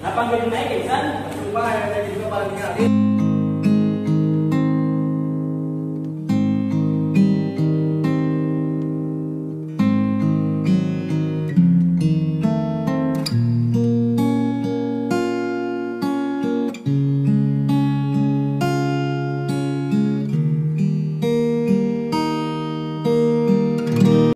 Napang ganun na eh, kan? Sumpah, yang tadi juga paling tinggal.